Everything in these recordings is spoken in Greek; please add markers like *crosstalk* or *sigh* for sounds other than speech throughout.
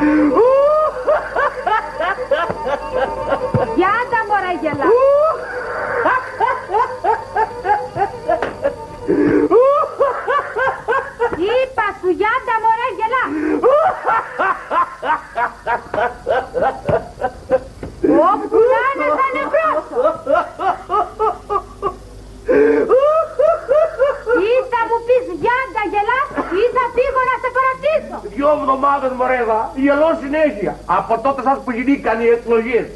Γιάντα εβδομάδες μωρέδα, γελώ συνέχεια. Από τότε σας που γινήκαν οι εκλογές.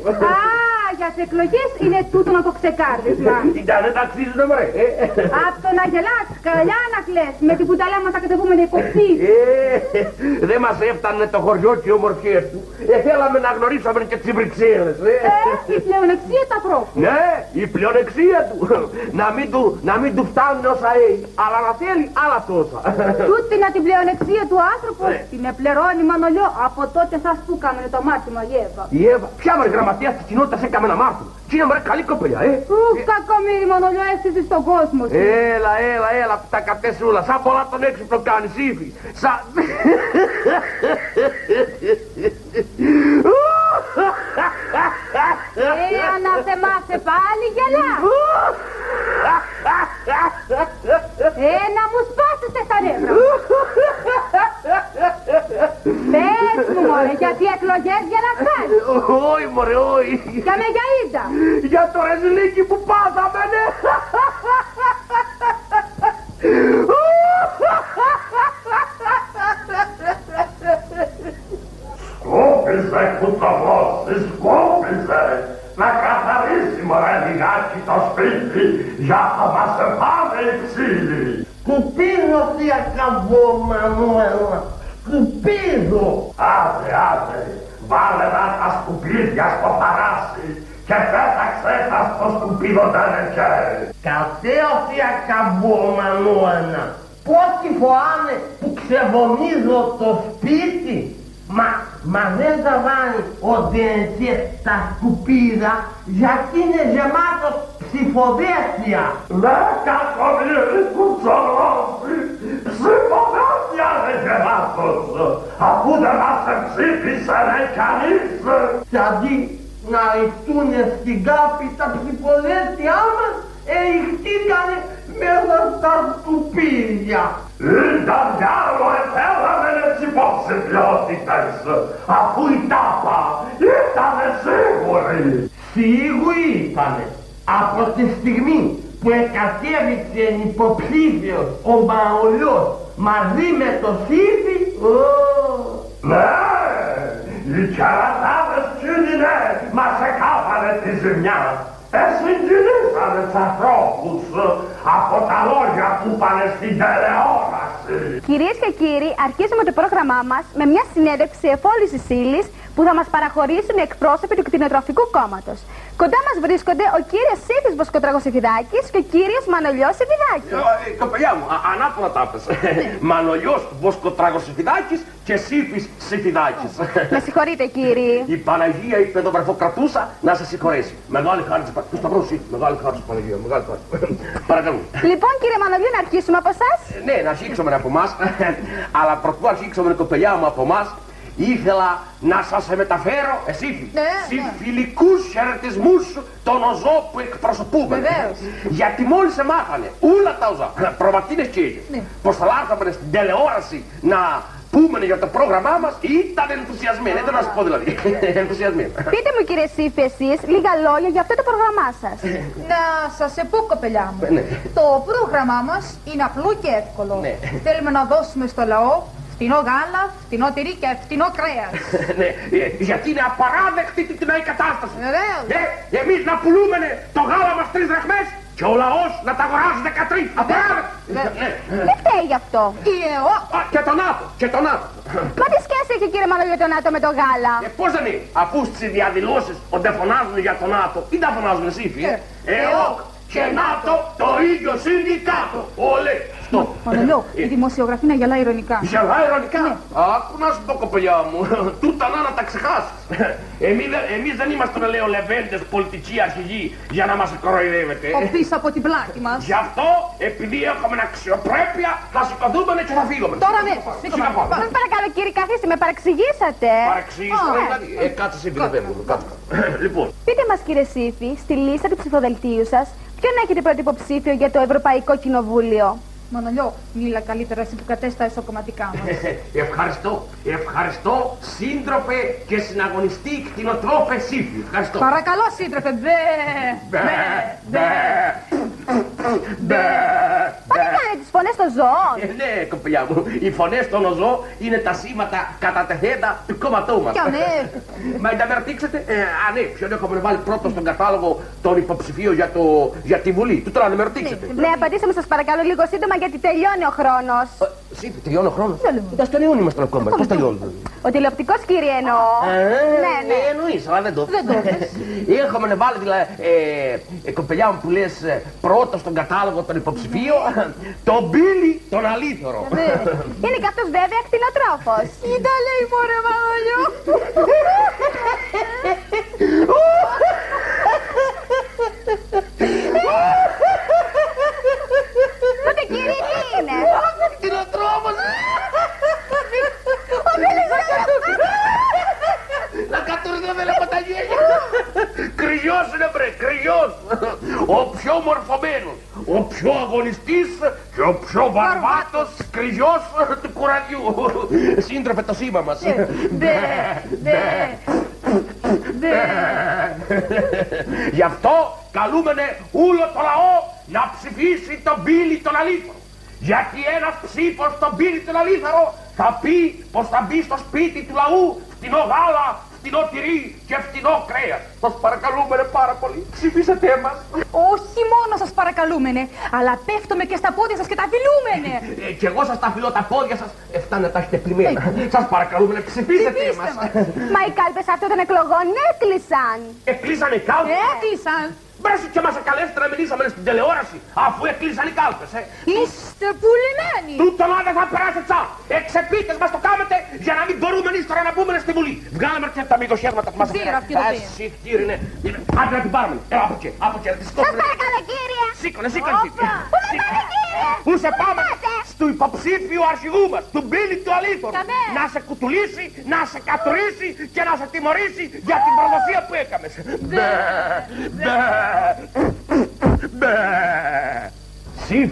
Α, για τις εκλογές είναι τούτο να το ξεκάρδισμα. Για δεν τα αξίζουνε μωρέ. ε. Απ' το να γελάς, καλιά να κλαις, με την πουταλάματα κατεβούμενη κοπτή. Ε, δεν μας έφτανε το χωριό και οι ομορφιές του. Ε, θέλαμε να γνωρίσαμε και τις Βρυξέλλες. Ε. Ε, η πλεονεξία τα πρόκειται. Ναι, η πλεονεξία του. να, μην του να μην του φτάνουν όσα έχει, αλλά να θέλει άλλα τόσα. Τούτη να την πλεονεξία του άνθρωπου Ναι. την επληρώνει Μανολιό από τότε σας που κάμενε το μάθημα η Εύα. Η Εύα, ποια μωρέ γραμματέα της κοινότητας έκαμε να μάθουν. Τι είναι μωρέ καλή κοπελιά, ε. Ουφ, κακομύρι Μανολιό έστησε στον κόσμο σου. Έλα, έλα, έλα, που τα κατέσουλα. Σαν πολλά τον έξυπνο κάνεις, ύφη. Σαν... Ε, αναθεμάσαι πάλι γελά. Ε, να μου σπάσετε στα νεύρα. Πες μου μωρέ, γιατί εκλογές γελαστάς. Όχι, μωρέ, όχι. Για με για ίντα. Για το ρεζιλίκι που πάθαμε, ναι. Σκόπιζε κουτοβός, σκόπιζε να καθαρίσει μωρέ λιγάκι το σπίτι για να μας πάνε οι ξύλοι. Σκουπίζω θεία καμπό, Μανουέλα. Σκουπίζω. Άντε, άντε, βάλε να τα σκουπίδια στο παράσι και πέταξε τα στο σκουπίδο τα νεκέρ. Κατέω θεία καμπό, Μανουέλα. Πόσοι φοάνε που ξεβομίζω το σπίτι. Μα, μα δεν τα βάλει ο Ντενσίε τα σκουπίδα γιατί είναι γεμάτο ψηφοδέλτια. Ναι, κακομύρι κουτσολόφι, ψηφοδέλτια δεν γεμάτος, αφού δεν μας ψήφισε ρε κανείς. Και αντί να ρηχτούν στην κάπη τα ψηφοδέλτια μας, ερηχτήκανε μέσα στα σκουπίδια. Ήταν κι άλλο θέλαμε τις υποψηφιότητες, αφού η τάπα ήταν σίγουρη. Σίγουροι ήτανε. Από τη στιγμή που εκατέβηξε υποψήφιος ο Μαολιός μαζί με το Σύφη, ω, Ναι, οι κερατάδες κύριε μας εκάφανε τη ζημιά. Εσυγκινήσανε τους ανθρώπους από τα λόγια που πάνε στην τηλεόραση. Κυρίες και κύριοι, αρχίζουμε το πρόγραμμά μας με μια συνέντευξη εφόλησης ύλης που θα μας παραχωρήσουν οι εκπρόσωποι του κτηνοτροφικού κόμματος. Κοντά μας βρίσκονται ο κύριος Σύφης Βοσκοτράγος Εφιδάκης και ο κύριος Μανολιός Εφιδάκης. Ε, Κοπελιά μου, α- ανάποδα τα πες. Μανολιός Βοσκοτράγος Σιφιδάκης και Σύφης Σιφιδάκης. Με συγχωρείτε κύριοι. Η Παναγία η παιδοβρεφοκρατούσα να σε συγχωρέσει. Μεγάλη χάρη της Παναγίας. Σταυρός, ή, μεγάλη χάρη της Παναγία. Μεγάλη χάρη. Παρακαλώ. Λοιπόν κύριε Μανολιό να αρχίσουμε από εσάς. Ε, Ναι, να αρχίξουμε από εμάς. Αλλά πρωτού αρχίξουμε, κοπελιά μου, από εμάς, ήθελα να σας μεταφέρω, εσύ, Ναι, συμφιλικούς χαιρετισμούς των οζό που εκπροσωπούμε. Βεβαίως. Γιατί μόλις μάθανε όλα τα οζά, *clears throat* προβατίνες και ίδιες, Ναι. πως θα λάθαμε στην τηλεόραση να πούμε για το πρόγραμμά μας, ήταν ενθουσιασμένοι. Δεν να σου πω δηλαδή. *laughs* ενθουσιασμένοι. Πείτε μου κύριε Σύφη εσείς λίγα λόγια για αυτό το πρόγραμμά σας. *clears throat* Να σας σε πω, κοπελιά μου. Ναι. Το πρόγραμμά μας είναι απλό και εύκολο. Ναι. Θέλουμε να δώσουμε στο λαό φτηνό γάλα, φτηνό τυρί και φτηνό κρέας. *laughs* ναι, ε, γιατί είναι απαράδεκτη την τιμαία κατάσταση. Βεβαίω. Ε, εμείς να πουλούμε το γάλα μας τρεις δραχμές και ο λαός να τα αγοράζει 13. Απαράδεκτο. Ναι. Ναι. Τι φταίει γι' αυτό. Η ΕΟ. Α, και τον Άτο, και τον Άτο. Μα τι σχέση έχει κύριε Μανολιό τον Άτο με το γάλα; Ε, πώς δεν είναι, αφού στις διαδηλώσεις όντε φωνάζουν για τον Άτο, ή τα φωνάζουν εσύ, φίλε. Ε, Ε, ε, οκ. Και να το το ίδιο συνδικάτο. Όλε. Στο. Μανολιό, η δημοσιογραφία γελάει ηρωνικά. Γελάει ηρωνικά. Άκου να σου πω κοπελιά μου. Τούτα να, να τα ξεχάσεις. Εμείς, δεν- εμείς δεν είμαστε λέω λεβέντες πολιτικοί αρχηγοί για να μας κοροϊδεύετε. Ο πίσω από την πλάτη μας. Γι' αυτό, επειδή έχουμε αξιοπρέπεια, θα σηκωθούμε και θα φύγουμε. Τώρα ναι, σήκω Σιγά πάνω. πάμε. Σας παρακαλώ κύριε καθίστε, με παραξηγήσατε. Παρεξήγησε, Α, δηλαδή. Ε, κάτσε εσύ, δεν φεύγουμε. Κάτσε. Λοιπόν, Πείτε μας κύριε Σύφη, στη λίστα του ψηφοδελτίου σας, ποιον έχετε πρώτο υποψήφιο για το Ευρωπαϊκό Κοινοβούλιο; Μανολιό, μίλα καλύτερα εσύ που κατέστασες το κομματικά μα. ευχαριστώ. Ευχαριστώ, σύντροφε και συναγωνιστή κτηνοτρόφε Σύφη. Ευχαριστώ. Παρακαλώ, σύντροφε, μπε. Μπε, μπε, μπε, Πότε μπε. κάνετε τις φωνές των ζώων. Ε, ναι, κοπηλιά μου, οι φωνές των οζώ είναι τα σήματα κατά τεχέντα του κόμματό μας. Ποιο ναι. Μα να με ρωτήσετε, ε, α ναι, ποιον έχουμε βάλει πρώτο στον κατάλογο τον υποψηφίο για, το, για τη Βουλή. Του τώρα να με ρωτήσετε. Ναι, απαντήστε μου σας παρακαλώ λίγο σύντομα γιατί τελειώνει ο χρόνος. Εσύ, τελειώνει ο χρόνος. Τα τελειώνει είμαστε ακόμα. Πώς τελειώνει; Ο τηλεοπτικός κύριε εννοώ. Ναι, ναι. Ε, εννοείς, αλλά δεν το. Δεν το πες. Έχουμε *laughs* να βάλει δηλαδή, ε, ε, κοπελιά μου που λες ε, πρώτο στον κατάλογο τον υποψηφίο, τον Μπίλι τον αλήθωρο. *laughs* Είναι και αυτός βέβαια κτηνοτρόφος. Κοίτα λέει μωρέ Μανολιό. *laughs* Τότε κύριε τι είναι. Κτηνοτρόφος! Να κατουρδεύε με τα γέλια. Κρυός είναι βρε, κρυός. Ο πιο μορφωμένος, ο πιο αγωνιστής και ο πιο βαρβάτος κρυός του κουραδιού. Σύντροφε το σήμα μας. Μπε, μπε. Μπε. Γι' αυτό καλούμενε όλο το λαό να ψηφίσει τον Μπίλι τον Αλήθαρο. Γιατί ένας ψήφος στον Μπίλι τον Αλήθαρο θα πει πως θα μπει στο σπίτι του λαού φτηνό γάλα, φτηνό τυρί και φτηνό κρέας. Σας παρακαλούμε πάρα πολύ, ψηφίσατε μας. Όχι μόνο σας παρακαλούμενε, αλλά πέφτουμε και στα πόδια σας και τα φιλούμενε. Ε, και εγώ σας τα φιλώ τα πόδια σας, εφτάνε τα έχετε πλημμένα. σας παρακαλούμε, ψηφίσατε Ψηφίστε μας. μας. Μα οι κάλπες αυτών των εκλογών έκλεισαν. Εκλείσανε οι κάλπες. Έκλεισαν. Μπρέσου και μας καλέσετε να μιλήσαμε στην τηλεόραση, αφού εκλείσαν οι κάλπες, ε. Είστε πουλημένοι. Τούτο να δεν θα περάσει τσα. Εξεπίτες μας το κάνετε για να μην μπορούμε ύστερα να μπούμε στη Βουλή. Βγάλαμε και τα μυδοσχέσματα που μας Χτύρα, αυτή το πήρε. Εσύ χτύρι είναι. Άντε να την πάρουμε. Έλα από εκεί, από εκεί, να τη Σας σκόσουμε. παρακαλώ κύριε. Σήκωνε, σήκωνε. Όπα. Πού με πάτε κύριε. Πού σε πάμε πάτε; στο υποψήφιο αρχηγού μας, του Μπίλι του Αλήθωρου. Καμέ. Να σε κουτουλήσει, να σε κατουρίσει και να σε τιμωρήσει για την προδοσία που έκαμες. Μπε, μπε, μπε. Συφ,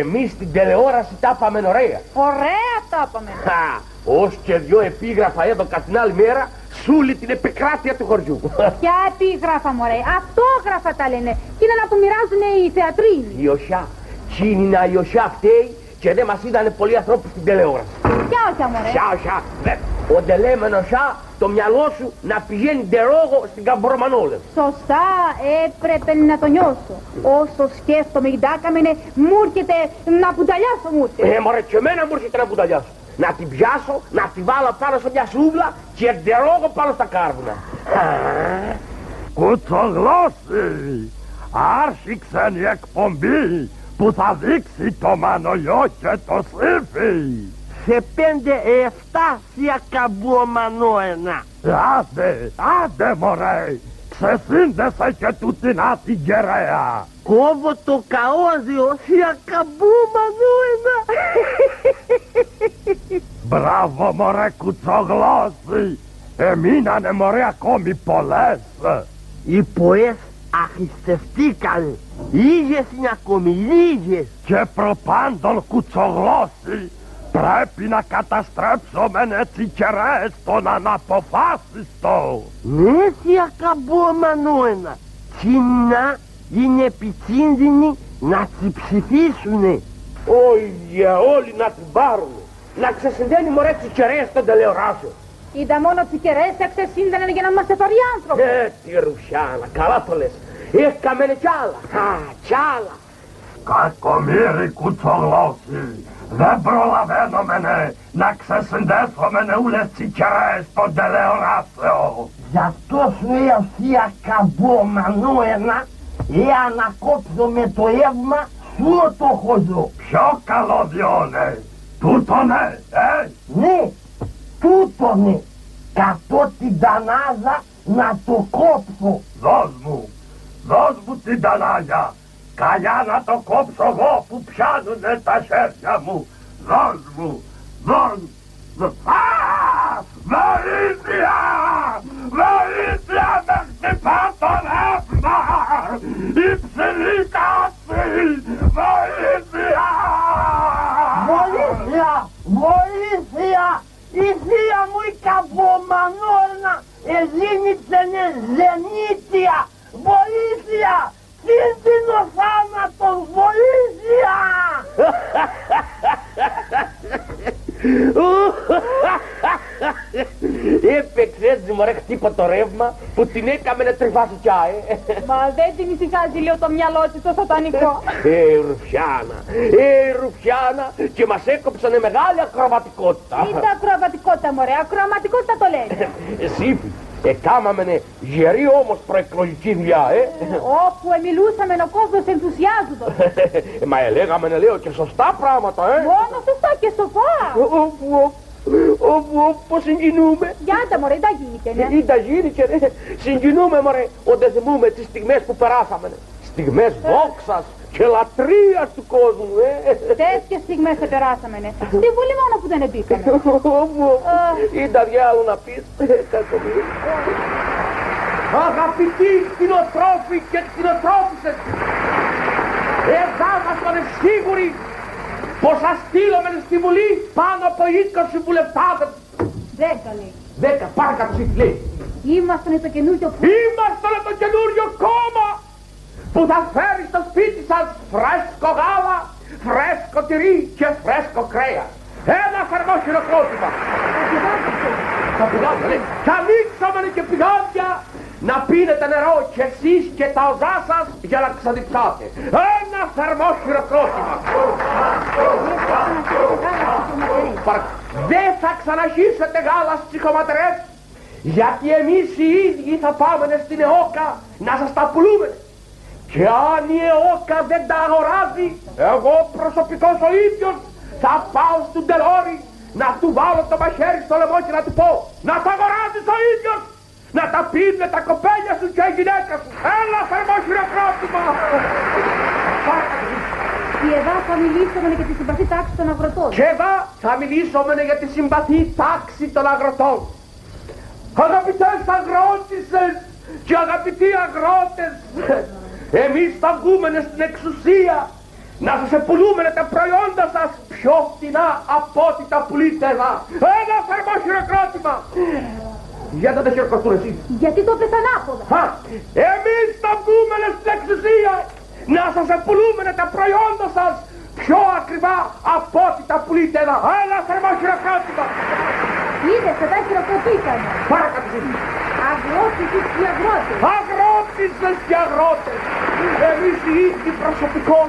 εμείς στην τηλεόραση τα πάμε ωραία. Ωραία τα είπαμε. Χα, ως και δυο επίγραφα έδωκα την άλλη μέρα σ' όλη την επικράτεια του χωριού. Ποια επίγραφα μωρέ, αυτόγραφα τα λένε. Και είναι να το μοιράζουν οι θεατρίνοι. Η Οσιά, κίνηνα η Οσιά φταίει και δεν μας είδανε πολλοί ανθρώποι στην τηλεόραση. Ποια όχι μωρέ. Σιά, Οσιά, δε, ο ντελέμενος Σιά, το μυαλό σου να πηγαίνει ντερόγο στην Καμπορομανόλε. Σωστά έπρεπε να το νιώσω. Όσο σκέφτομαι η ντάκαμενε, μου έρχεται να πουνταλιάσω μου. Ε, μωρέ, και εμένα μου έρχεται να κουταλιάσω. Να την πιάσω, να τη βάλω πάνω σε μια σούβλα και ντερόγο πάνω στα κάρβουνα. Κουτσογλώσσι! Άρχιξε η εκπομπή που θα δείξει το Μανολιό και το Σύφι. Σε πέντε εφτά σιακαμπουομανό ένα. Άντε, άντε μωρέ! Ξεσύνδεσε και του την την κεραία. Κόβω το καόζιο σιακαμπούμανο ένα. *laughs* Μπράβο μωρέ κουτσογλώσσι! Εμείνανε μωρέ ακόμη πολλές. Οι ποές αχιστευτήκαν. Λίγες είναι ακόμη, λίγες. Και προπάντων κουτσογλώσσι πρέπει να καταστρέψουμε έτσι κεραίες τον αναποφάσιστο. Ναι, σιακαμπούμανο ένα. Κοινά είναι επικίνδυνοι να τσι ψηφίσουνε. Όλια όλοι να την πάρουν. Να ξεσυνδένει μωρέ τις κεραίες των τηλεοράσεων. Είδα μόνο τσικερές θα ξεσύνδανε για να μας πάρει άνθρωπο. Ε, τι ρουσιάνα, καλά το λες. Έκαμε κι άλλα. Α, κι άλλα. Κακομύρι κουτσογλώσσι, δεν προλαβαίνομενε να ξεσυνδέσομενε όλες τις κεραίες των τηλεοράσεων. Γι' αυτό σου λέω σιακαμπούμανο ένα Εάν ανακόψω με το εύμα, σου το χωζώ. Πιο καλό διόνε. Τούτο ναι, ε; Ναι, τούτο ναι. Κατώ την τανάζα να το κόψω. Δώσ' μου, δώσ' μου την τανάγια. Καλιά να το κόψω εγώ που πιάνουνε τα χέρια μου. Δώσ' μου, δώσ' μου. Α! Βοήθεια! Βοήθεια με χτυπά το ρεύμα! Υψηλή κάτση! Βοήθεια! Βοήθεια! Βοήθεια! Η θεία μου η καπομανόρνα εζήνηξενε ζενίτια! Βοήθεια! Κίνδυνο θάνατος! Βοήθεια! Έπαιξε έτσι μωρέ χτύπα το ρεύμα που την έκαμε να τριβάσει κι ε. Μα δεν την ησυχάζει λίγο το μυαλό της το σατανικό. Ε, Ρουφιάνα, ε, Ρουφιάνα και μας έκοψανε μεγάλη ακροβατικότητα. Είναι ακροαβατικότητα μωρέ, ακροαματικότητα το λένε. Εσύ, εκάμαμενε γερή όμως προεκλογική δουλειά, ε. Όπου εμιλούσαμε ο κόσμος ενθουσιάζοντος. Μα ελέγαμε να λέω και σωστά πράγματα, ε. Μόνο σωστά και σοφά. Όπου, όπου, όπως συγκινούμε. Γιάντα μωρέ, τα γίνεται, ναι. Ή τα γίνηκε, ρε. Συγκινούμε, μωρέ, όταν θυμούμε τις στιγμές που περάσαμε. Στιγμές δόξας και λατρείας του κόσμου, ε. Τέτοιες στιγμές θα περάσαμε, ναι. Στη Βουλή μόνο που δεν εμπήκαμε. *laughs* Όπου, ή τα διάλου να πεις, κακομοίρη. Αγαπητοί κτηνοτρόφοι και κτηνοτρόφισσες, εδώ ήμασταν σίγουροι πως θα στείλουμε στη Βουλή πάνω από 20 βουλευτάδες. Δέκα λέει. Δέκα, πάρε κάτω εσύ, λέει. Ήμασταν το καινούριο που... Είμαστε το καινούριο κόμμα που θα φέρει στο σπίτι σας φρέσκο γάλα, φρέσκο τυρί και φρέσκο κρέας. Ένα θερμό χειροκρότημα. Θα πηγάδια, λέει. Θα ανοίξαμε και πηγάδια να πίνετε νερό κι εσείς και τα οδά σας για να ξαδιψάτε. Ένα θερμό χειροκρότημα. Παρα- Δεν θα ξαναχύσετε γάλα στις χωματερές γιατί εμείς οι ίδιοι θα πάμε στην ΕΟΚΑ να σας τα πουλούμε. Και αν η ΕΟΚΑ δεν τα αγοράζει, εγώ προσωπικός ο ίδιος θα πάω στον τελόρι να του βάλω το μαχαίρι στο λαιμό και να του πω να τα αγοράζεις ο ίδιος, να τα πίνουν τα κοπέλια σου και η γυναίκα σου. Έλα θερμό χειροκρότημα. Και εδώ θα μιλήσουμε για τη συμπαθή τάξη των αγροτών. Και εδώ θα μιλήσουμε για τη συμπαθή τάξη των αγροτών. Αγαπητές αγρότησες και αγαπητοί αγρότες, εμείς θα βγούμε στην εξουσία να σας επουλούμε τα προϊόντα σας πιο φτηνά από ό,τι τα πουλείτε εδώ. Ένα θερμό χειροκρότημα. Για να τα χειροκροτούν εσείς. Γιατί το πες ανάποδα. Α, εμείς θα βγούμε στην εξουσία να σας επουλούμε τα προϊόντα σας πιο ακριβά από ό,τι τα πουλείτε εδώ. Ένα θερμό χειροκρότημα. Είδες, θα τα χειροκροτήσαμε. Πάρα κάτω εσείς. Αγρότες και αγρότες. Αγρότησες και αγρότες, εμείς οι ίδιοι προσωπικώς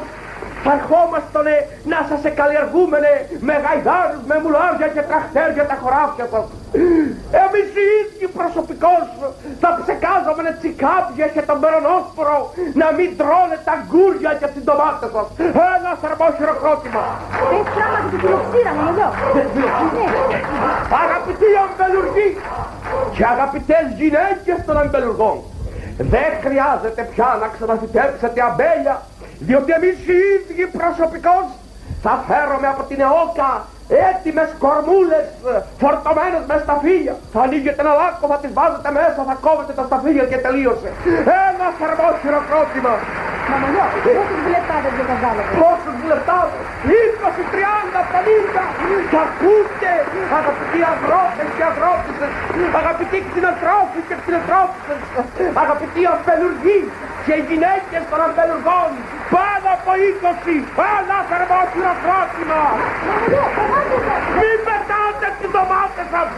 θα ερχόμαστον να σας εκαλλιεργούμενε με γαϊδάρους, με μουλάρια και τραχτέρια τα χωράφια σας. Εμείς οι ίδιοι προσωπικώς θα ψεκάζομενε τσικάπια και τον περονόσπορο να μην τρώνε τα γκούρια και τις ντομάτες σας. Ένα θερμό χειροκρότημα. Πες πράγματα που φιλοξήραμε εδώ. Ναι. Αγαπητοί αμπελουργοί και αγαπητές γυναίκες των αμπελουργών, δεν χρειάζεται πια να ξαναφυτέψετε αμπέλια, διότι εμείς οι ίδιοι προσωπικώς θα φέρουμε από την ΕΟΚΑ έτοιμες κορμούλες ε, φορτωμένες μες σταφύλια. Θα ανοίγετε ένα λάκκο, θα τις βάζετε μέσα, θα κόβετε τα σταφύλια και τελείωσε. Ένα θερμό χειροκρότημα. Μαμαλιό, πόσους βουλευτάδες δεν θα βάλετε. Πόσους βουλευτάδες, 20, 30, 50, θα ακούτε αγαπητοί αγρότες και αγρότησες, αγαπητοί κτηνοτρόφοι και κτηνοτρόφισσες, αγαπητοί αμπελουργοί και οι γυναίκες των αμπελουργών, πάνω από 20, ένα θερμό χειροκρότημα. Μαμαλιό, περάστε. Μην πετάτε τις ντομάτες σας!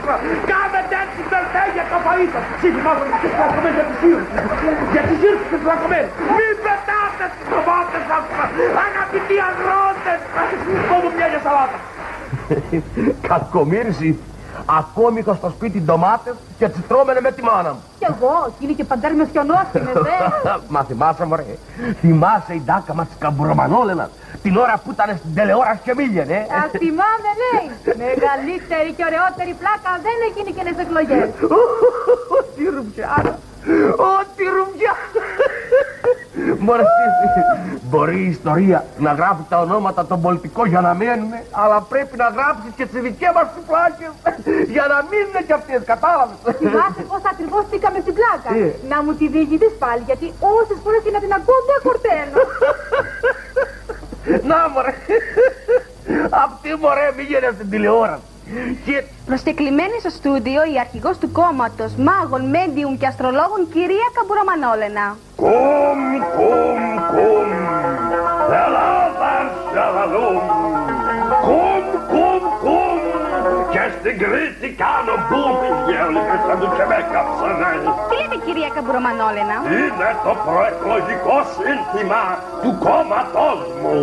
Κάνετε έτσι μπερδέ για το φαΐ σας! Σύντομα τις λακωμένες για τις ήρους! Για τις ήρους τις λακωμένες! Μην πετάτε τις ντομάτες σας! Αγαπητοί αγρότες! Μόνο μια για σαλάτα! Κακομίρηση, Ακόμη είχα στο σπίτι ντομάτες και τις τρώμενε με τη μάνα μου. Κι εγώ, και είναι και παντέρμες και ονόστιμες, δε. *laughs* Μα θυμάσαι μωρέ, θυμάσαι η ντάκα μας της Καμπουρομανόλενας την ώρα που ήταν στην τηλεόραση και μίλιανε. ε. Α θυμάμαι, λέει. Μεγαλύτερη και ωραιότερη πλάκα δεν έγινε και τις εκλογές. Τι *laughs* ρουμπιάρα, ό,τι ρουμπιάρα. Μωρέ, μπορεί η ιστορία να γράφει τα ονόματα των πολιτικών για να μένουν, αλλά πρέπει να γράψεις και τις δικές μας τις πλάκες για να μείνουν και αυτές, κατάλαβες; Θυμάσαι πώς ακριβώς στήσαμε την πλάκα; Τι; Να μου τη διηγηθείς πάλι, γιατί όσες φορές και να την ακούω δεν χορταίνω. Να μωρέ, αυτή μωρέ μήγαινε στην τηλεόραση. Και Προσκεκλημένη στο στούντιο η αρχηγός του κόμματος, μάγων, μέντιουμ και αστρολόγων, κυρία Καμπουρομανόλενα. Κομ, κομ, κομ, Ελλάδα σαλαλούμ. Κομ, κομ, κομ, και στην Κρήτη κάνω μπουμ. Γέλικα σαν τους και με κάψανε. Τι λέτε κυρία Καμπουρομανόλενα. Είναι το προεκλογικό σύνθημα του κόμματός μου.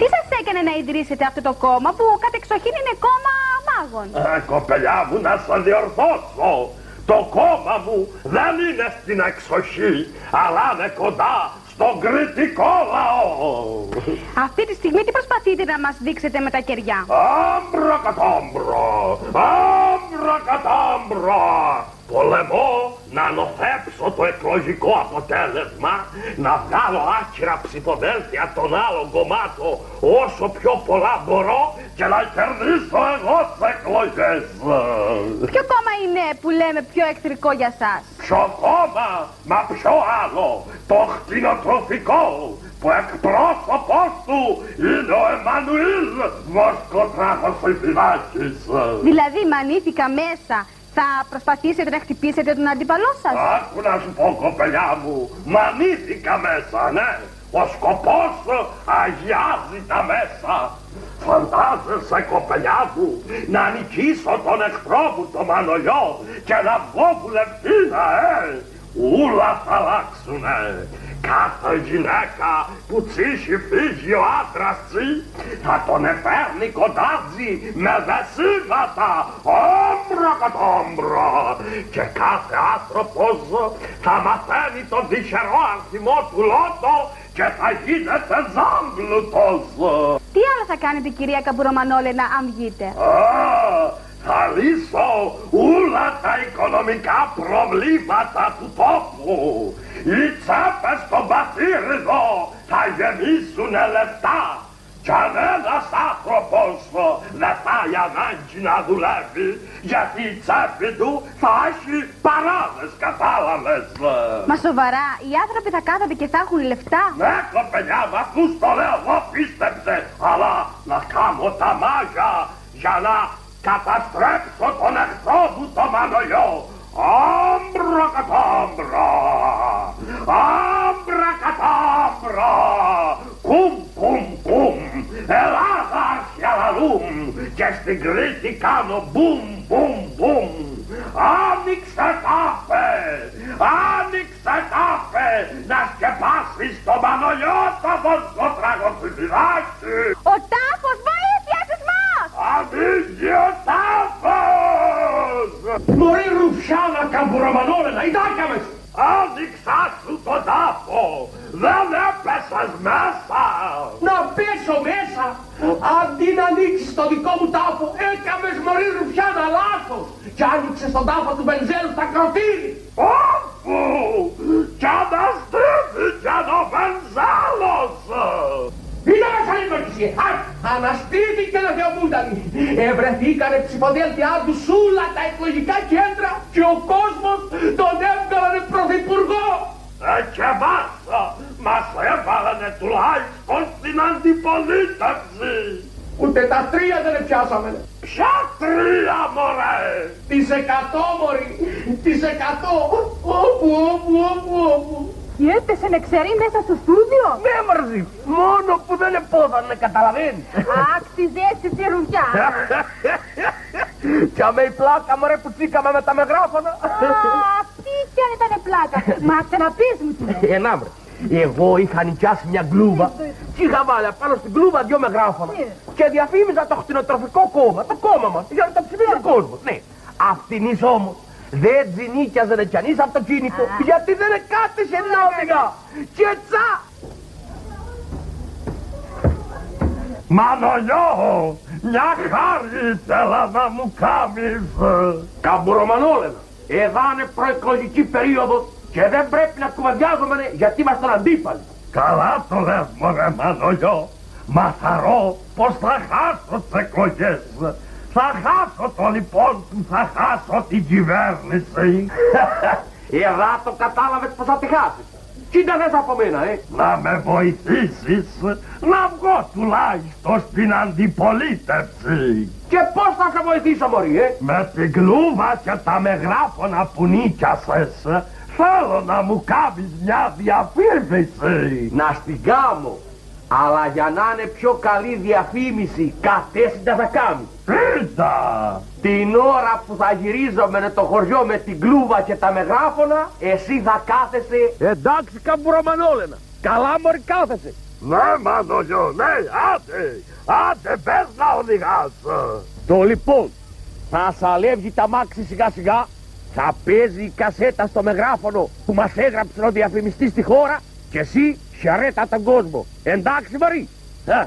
Τι σας έκανε να ιδρύσετε αυτό το κόμμα που κατεξοχήν είναι κόμμα μάγων. Ε, κοπελιά μου να σε διορθώσω. Το κόμμα μου δεν είναι στην εξοχή, αλλά είναι κοντά στον κριτικό λαό. Αυτή τη στιγμή τι προσπαθείτε να μας δείξετε με τα κεριά; Άμπρακατάμπρα, άμπρακατάμπρα. Πολεμώ να νοθέψω το εκλογικό αποτέλεσμα, να βγάλω άκυρα ψηφοδέλτια των άλλων κομμάτων όσο πιο πολλά μπορώ και να κερδίσω εγώ τις εκλογές. Ποιο κόμμα είναι που λέμε πιο εχθρικό για σας; Ποιο κόμμα, μα ποιο άλλο, το κτηνοτροφικό, που εκπρόσωπος του είναι ο Εμμανουήλ Βοσκοτράχος Φιφυλάκης. Δηλαδή μανήθηκα μέσα θα προσπαθήσετε να χτυπήσετε τον αντίπαλό σας; Άκου να σου πω κοπελιά μου, μανήθηκα μέσα, ναι. Ο σκοπός αγιάζει τα μέσα. Φαντάζεσαι κοπελιά μου να νικήσω τον εχθρό μου το Μανολιό και να βγω βουλευτήνα, ε. Ούλα θα αλλάξουνε. Κάθε γυναίκα που τσίσει φύγει ο άντρας τσι, θα τον επέρνει κοντάζι με δεσίβατα, όμπρα κατόμπρα. Και κάθε άνθρωπος θα μαθαίνει τον τυχερό αριθμό του λότο και θα γίνεται ζάμπλουτος. Τι άλλο θα κάνετε κυρία Καμπουρομανόλενα αν βγείτε; Α, θα λύσω όλα τα οικονομικά προβλήματα του τόπου. Οι τσάπες των πατήριδων θα γεμίσουν λεφτά. Κι αν ένας άνθρωπος δεν θα η ανάγκη να δουλεύει, γιατί η τσέπη του θα έχει παράδες, κατάλαβες. Μα σοβαρά, οι άνθρωποι θα κάθονται και θα έχουν λεφτά. Ναι, κοπελιά, μα ακούς το λέω, εγώ πίστεψε, αλλά να κάνω τα μάγια για να καταστρέψω τον εχθρό μου το Μανολιό. Άμπρα κατάμπρα, άμπρα κατάμπρα, κουμ κουμ κουμ, Ελλάδα αρχιαλαλούμ και στην Κρήτη κάνω μπουμ μπουμ μπουμ. Άνοιξε τάφε, άνοιξε τάφε, να σκεπάσεις το Μανολιό το βοσκοτράγο φιδάκι. Ο τάφος βοήθεια σε μας! Ανοίγει ο τάφος! Μωρή ρουφιάνα Καμπουρομανόλενα, η ντάκα μας. Άνοιξα σου τον τάφο! Δεν έπεσες μέσα! Να πέσω μέσα, αντί να ανοίξεις το δικό μου τάφο, έκαμες μωρή ρουφιάνα λάθος και άνοιξες τον τάφο του Βενζέλου στα κροτήρι. Όπου! Κι αναστήθηκε ο Βενζέλος! Είναι μέσα η νοτησία. Αναστήθηκε να θεομούντανη. Ευρεθήκανε ψηφοδέλτια του σ' όλα τα εκλογικά κέντρα και ο κόσμος τον έβγαλανε πρωθυπουργό. Ε, και μάσα! Μας έβαλανε τουλάχιστον στην αντιπολίτευση! Ούτε τα τρία δεν πιάσαμε. Ποια τρία μωρέ! Τις εκατό μωρή, τις εκατό. Όπου, όπου, όπου, όπου. Και έπεσε νεξερή μέσα στο στούντιο. Ναι, μαρζή, μόνο που δεν επόδανε, καταλαβαίνεις. Άξιζε έτσι τη ρουφιά. Κι αμέ η πλάκα μωρέ που τσίκαμε με τα μεγράφωνα. Αυτή κι αν ήταν πλάκα. Μα ξαναπείς μου τι. Ε, να βρε. Εγώ είχα νοικιάσει μια γκλούβα Και είχα βάλει πάνω στην κλούβα δυο μεγράφωνα. Ναι. Και διαφήμιζα το χτινοτροφικό κόμμα, το κόμμα μας, για να τα ψηφίσει ο κόσμος. Ναι. Αυτινής όμως δεν τζινίκιαζε να κανείς αυτοκίνητο, γιατί δεν κάτισε να οδηγά. Και τσα, Μανολιό, μια χάρη ήθελα να μου κάνεις. Καμπουρομανόλενα. Εδώ είναι προεκλογική περίοδος και δεν πρέπει να κουβεντιάζουμε γιατί είμαστε αντίπαλοι. Καλά το λες μωρέ Μανολιό, μα θαρώ πως θα χάσω τις εκλογές. Θα χάσω το λοιπόν που θα χάσω την κυβέρνηση. *laughs* Εδώ το κατάλαβες πως θα τη χάσεις. Κοίτα θες από μένα, ε. να με βοηθήσεις να βγω τουλάχιστον στην αντιπολίτευση. Και πώς θα σε βοηθήσω, μωρή, ε. Με την κλούβα και τα μεγράφωνα που νίκιασες θέλω να μου κάνεις μια διαφήμιση. Να στην κάμω. Αλλά για να είναι πιο καλή διαφήμιση, κατέσυντα θα κάνει. Κοίτα, Την ώρα που θα γυρίζω με το χωριό με την κλούβα και τα μεγράφωνα, εσύ θα κάθεσαι... Εντάξει, καμπουρομανόλενα. Καλά, μωρή, κάθεσαι. ναι Μανολιό, ναι, άντε, άντε πες να οδηγάς. Το λοιπόν, θα σαλεύει τα μάξι σιγά σιγά, θα παίζει η κασέτα στο μεγράφωνο που μας έγραψε ο διαφημιστής στη χώρα και εσύ χαιρέτα τον κόσμο. Εντάξει Μαρή. Ε,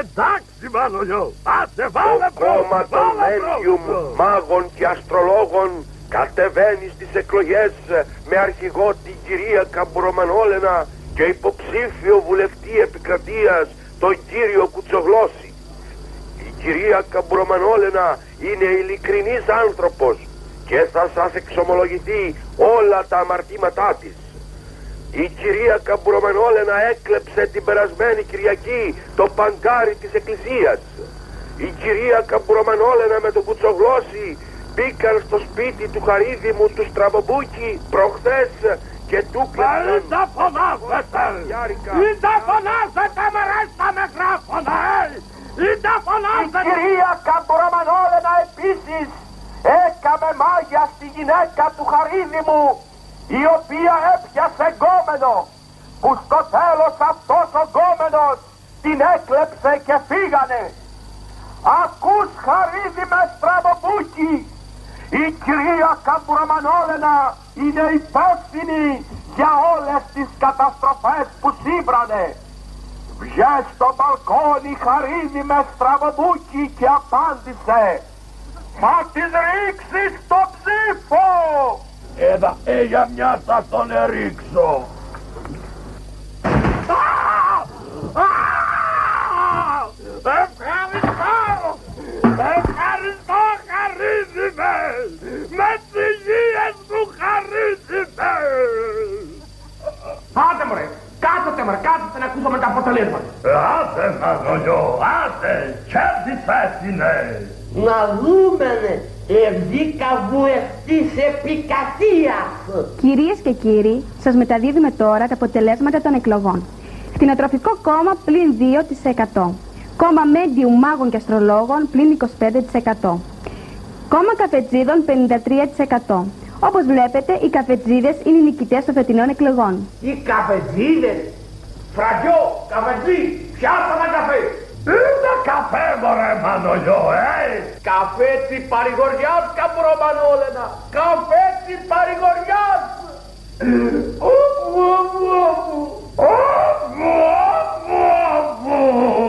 Εντάξει Μανολιό, άντε βάλε Το κόμμα πρώτο, των βάλε medium πρώτο. μάγων και αστρολόγων κατεβαίνει στις εκλογές με αρχηγό την κυρία Καμπουρομανόλενα και υποψήφιο βουλευτή επικρατείας τον κύριο Κουτσογλώση. Η κυρία Καμπουρομανόλενα είναι ειλικρινής άνθρωπος και θα σας εξομολογηθεί όλα τα αμαρτήματά της. Η κυρία Καμπουρομενόλενα έκλεψε την περασμένη Κυριακή το παγκάρι της εκκλησίας. Η κυρία Καμπουρομενόλενα με τον Κουτσογλώσση μπήκαν στο σπίτι του χαρίδι μου του Στραβομπούκη προχθές και του Μην κλέψαν τα φωνάζετε! Γιάρικα. Μην τα φωνάζετε με ρε στα μεγράφωνα, ε! Μην τα φωνάζετε! κυρία Καμπουρομενόλενα επίσης έκαμε μάγια στη γυναίκα του χαρίδι μου η οποία έπιασε γκόμενος που στο τέλος αυτός ο γκόμενος την έκλεψε και φύγανε. Ακούς χαρίδι με στραβοπούκι. Η κυρία Καμπουραμανόλενα είναι υπεύθυνη για όλες τις καταστροφές που σύμπρανε. Βγες στο μπαλκόνι χαρίδι με στραβοπούκι και απάντησε. Θα της ρίξεις το ψήφο. Έδα, ε, για μια θα τον ρίξω. Α! Α! Ευχαριστώ! Ευχαριστώ, χαρίζει με! Με τις υγείες μου χαρίζει με! Άντε μωρέ, κάθετε μωρέ, κάθετε να ακούσουμε τα αποτελέσματα. Άντε, Μανολιό, άντε, κέρδισες είναι! Να δούμε ευδίκα βουευτής επικαθίας. Κυρίες και κύριοι, σας μεταδίδουμε τώρα τα αποτελέσματα των εκλογών. Κτηνοτροφικό κόμμα πλην 2%. Κόμμα Medium Μάγων και Αστρολόγων πλην 25%. Κόμμα Καφετζίδων 53%. Όπως βλέπετε, οι καφετζίδες είναι οι νικητές των φετινών εκλογών. Οι καφετζίδες, φραγκιό, καφετζί, πιάσα ένα καφέ. Είναι καφέ, μωρέ, Μανολιό, ε! Καφέ τσι παρηγοριάς, καμπουρομανόλενα. Καφέ τσι παρηγοριάς. Ουφου, ουφου, ουφου. Οφου, οφου, οφου!